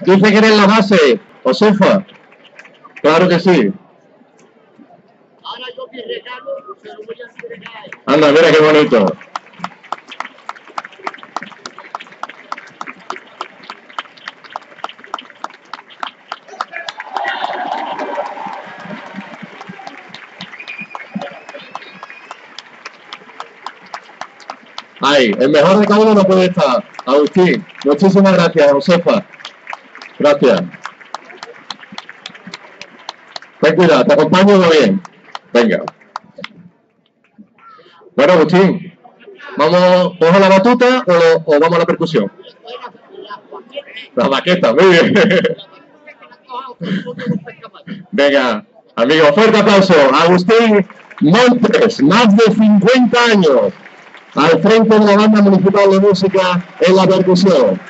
Dice que eres la base, Josefa. Claro que sí. Ahora yo mi regalo se lo voy a entregar. Anda, mira qué bonito. Ay, el mejor uno no puede estar. Agustín, muchísimas gracias, Josefa. Gracias. Ten cuidado, te acompaño muy bien. Venga. Bueno, Agustín, ¿vamos, ¿cojo la batuta o, vamos a la percusión? La maqueta, muy bien. Venga, amigos, fuerte aplauso. Agustín Montes, más de 50 años al frente de la banda municipal de música en la percusión.